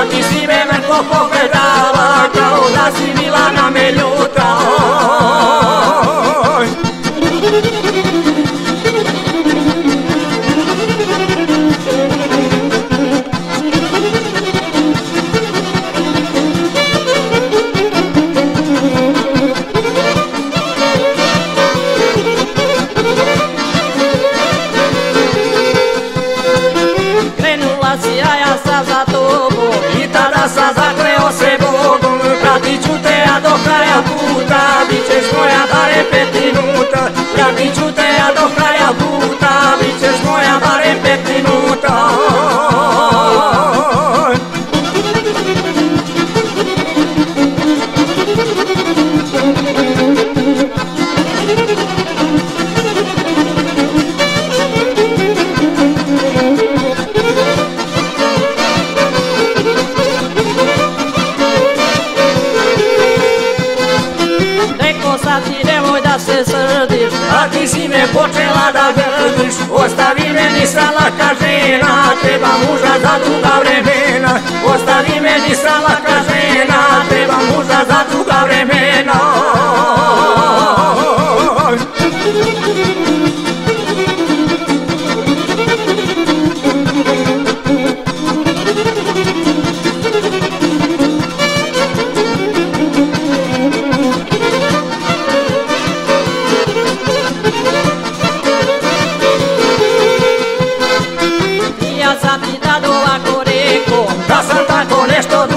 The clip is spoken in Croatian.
aquí sí Ani txutea dozka da ti si me počela da grliš Ostavi me nisala, kaže, na treba muž esto